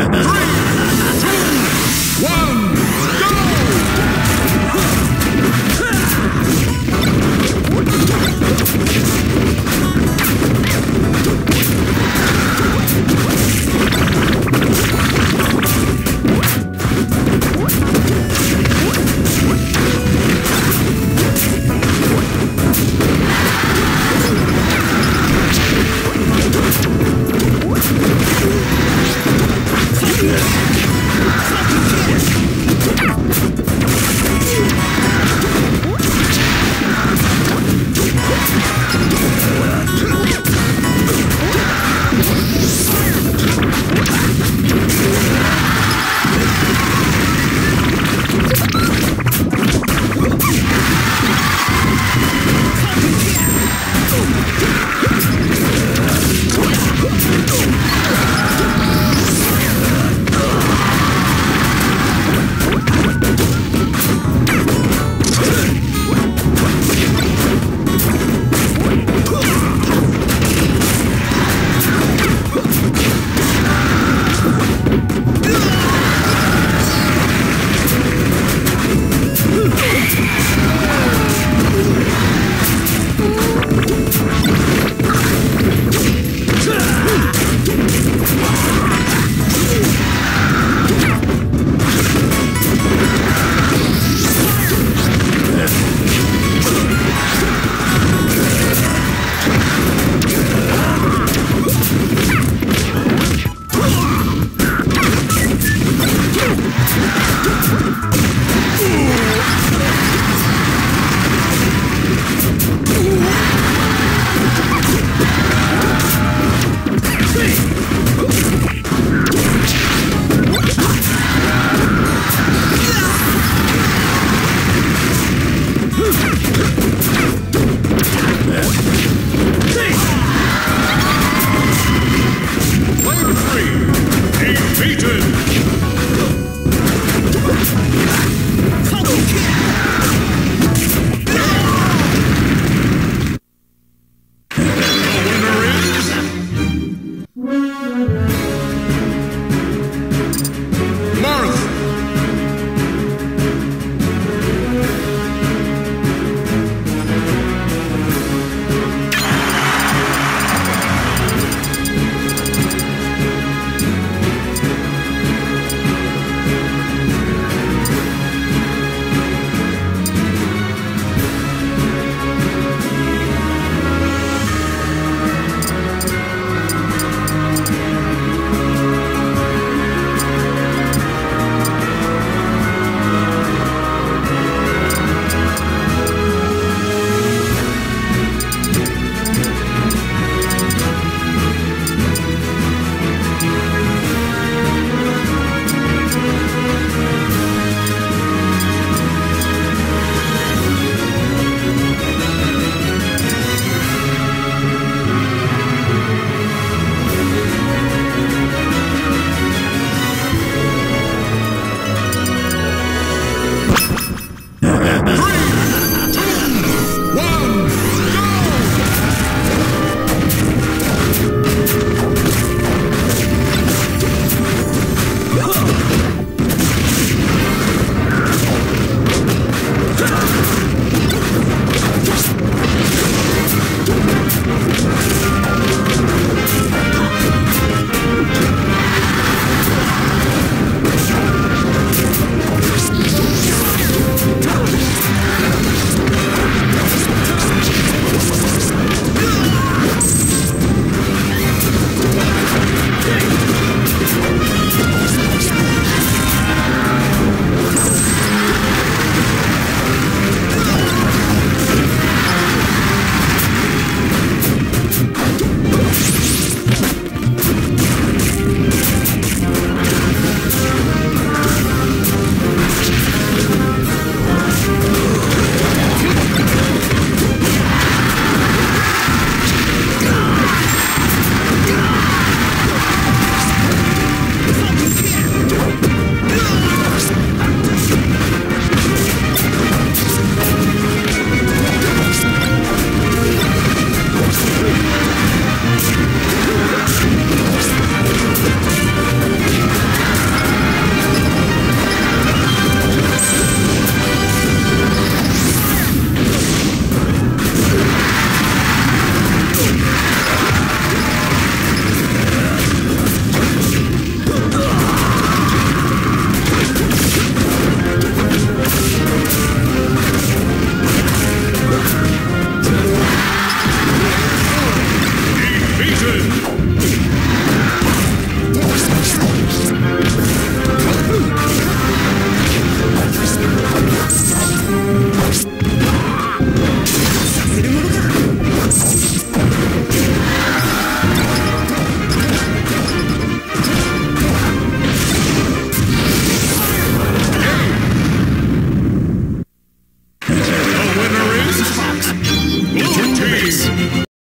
Yeah.